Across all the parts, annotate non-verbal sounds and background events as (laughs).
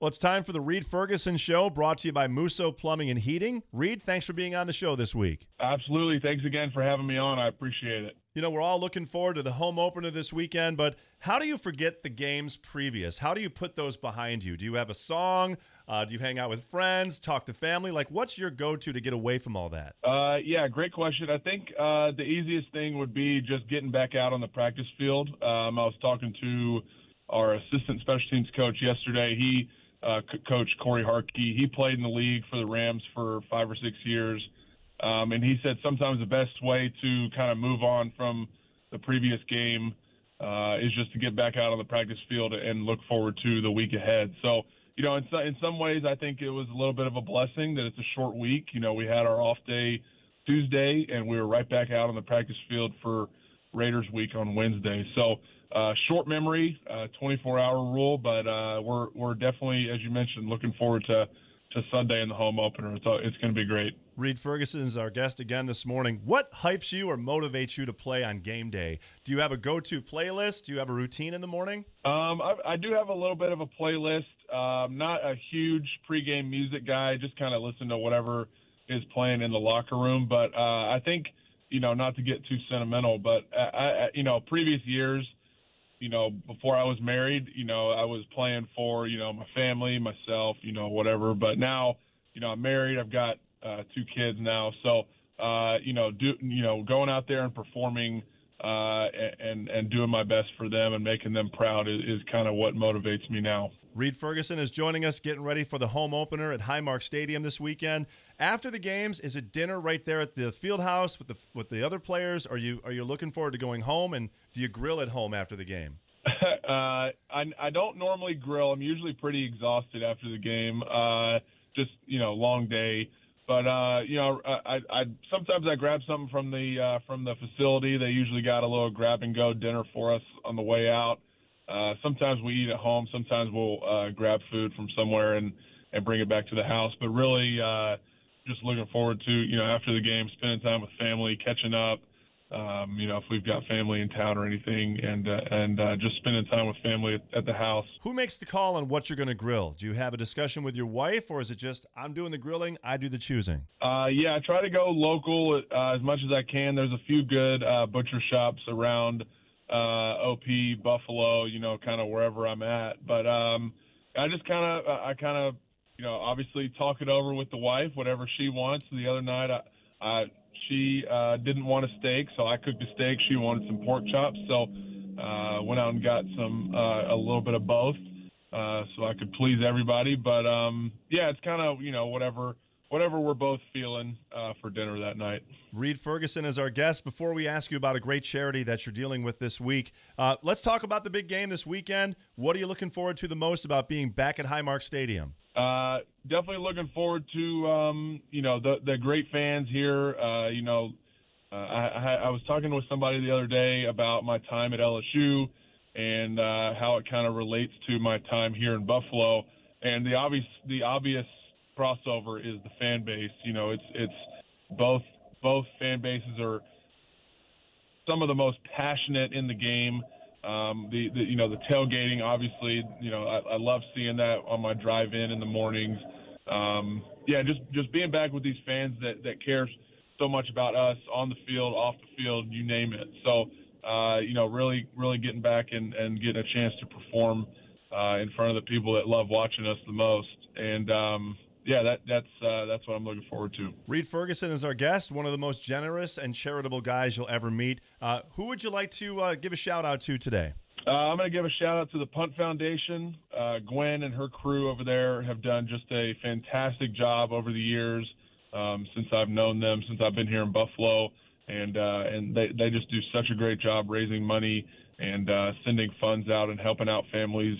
Well, it's time for the Reid Ferguson Show, brought to you by Musso Plumbing and Heating. Reid, thanks for being on the show this week. Absolutely. Thanks again for having me on. I appreciate it. You know, we're all looking forward to the home opener this weekend, but how do you forget the games previous? How do you put those behind you? Do you have a song? Uh, do you hang out with friends, talk to family? Like, what's your go to to get away from all that? Uh, yeah, great question. I think uh, the easiest thing would be just getting back out on the practice field. Um, I was talking to our assistant special teams coach yesterday. He, uh, coach Cory Harkey, he played in the league for the Rams for five or six years. Um, and he said sometimes the best way to kind of move on from the previous game uh, is just to get back out on the practice field and look forward to the week ahead. So, you know, in, so, in some ways, I think it was a little bit of a blessing that it's a short week. You know, we had our off day Tuesday, and we were right back out on the practice field for Raiders week on Wednesday. So, uh, short memory, uh, 24 hour rule, but uh, we're we're definitely, as you mentioned, looking forward to to Sunday in the home opener. It's, it's going to be great. Reid Ferguson is our guest again this morning. What hypes you or motivates you to play on game day? Do you have a go to playlist? Do you have a routine in the morning? Um, I, I, do have a little bit of a playlist. Um, not a huge pregame music guy, just kind of listen to whatever is playing in the locker room. But uh, I think, you know, not to get too sentimental, but, I, I, you know, previous years, you know, before I was married, you know, I was playing for, you know, my family, myself, you know, whatever. But now, you know, I'm married. I've got uh, two kids now, so uh, you know, do you know, going out there and performing uh, and and doing my best for them and making them proud is, is kind of what motivates me now. Reid Ferguson is joining us, getting ready for the home opener at Highmark Stadium this weekend. After the games, is it dinner right there at the field house with the with the other players? Are you are you looking forward to going home? And do you grill at home after the game? (laughs) uh, I, I don't normally grill. I'm usually pretty exhausted after the game. Uh, just you know, long day. But uh, you know, I, I I sometimes I grab something from the uh, from the facility. They usually got a little grab and go dinner for us on the way out. Uh, sometimes we eat at home. Sometimes we'll uh, grab food from somewhere and and bring it back to the house. But really, uh, just looking forward to you know after the game, spending time with family, catching up. Um, you know, if we've got family in town or anything, and uh, and uh, just spending time with family at, at, the house. Who makes the call on what you're going to grill? Do you have a discussion with your wife, or is it just I'm doing the grilling, I do the choosing? Uh, yeah, I try to go local uh, as much as I can. There's a few good uh, butcher shops around uh, OP, Buffalo, you know, kind of wherever I'm at. But um, I just kind of, I kind of, you know, obviously talk it over with the wife, whatever she wants. The other night, I, I she uh, didn't want a steak, so I cooked a steak. She wanted some pork chops, so uh, went out and got some, uh, a little bit of both, uh, so I could please everybody. But um, yeah, it's kind of, you know, whatever whatever we're both feeling uh, for dinner that night. Reid Ferguson is our guest. Before we ask you about a great charity that you're dealing with this week, uh, let's talk about the big game this weekend. What are you looking forward to the most about being back at Highmark Stadium? Uh, definitely looking forward to um, you know the the great fans here. Uh, you know, uh, I, I was talking with somebody the other day about my time at LSU and uh, how it kind of relates to my time here in Buffalo. And the obvious the obvious crossover is the fan base. You know, it's it's both both fan bases are some of the most passionate in the game. Um, the, the you know the tailgating, obviously, you know I, I love seeing that on my drive in in the mornings. Um, yeah, just just being back with these fans that that care so much about us on the field, off the field, you name it. So uh, you know, really really getting back and and getting a chance to perform uh, in front of the people that love watching us the most. And um, yeah, that, that's uh, that's what I'm looking forward to. Reid Ferguson is our guest, one of the most generous and charitable guys you'll ever meet. Uh, who would you like to uh, give a shout out to today? Uh, I'm going to give a shout out to the Punt Foundation. Uh, Gwen and her crew over there have done just a fantastic job over the years um, since I've known them, since I've been here in Buffalo, and uh, and they they just do such a great job raising money and sending funds out and helping out families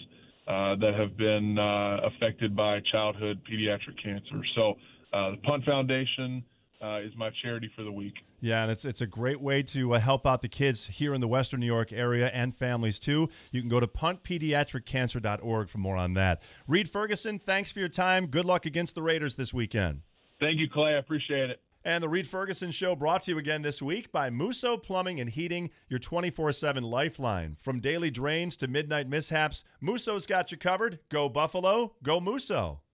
uh, that have been uh, affected by childhood pediatric cancer. So uh, the Punt Foundation uh, is my charity for the week. Yeah, and it's it's a great way to uh, help out the kids here in the Western New York area and families too. You can go to puntpediatriccancer.org for more on that. Reid Ferguson, thanks for your time. Good luck against the Raiders this weekend. Thank you, Clay. I appreciate it. And the Reid Ferguson Show brought to you again this week by Musso Plumbing and Heating, your 24 7 lifeline. From daily drains to midnight mishaps, Musso's got you covered. Go Buffalo, go Musso.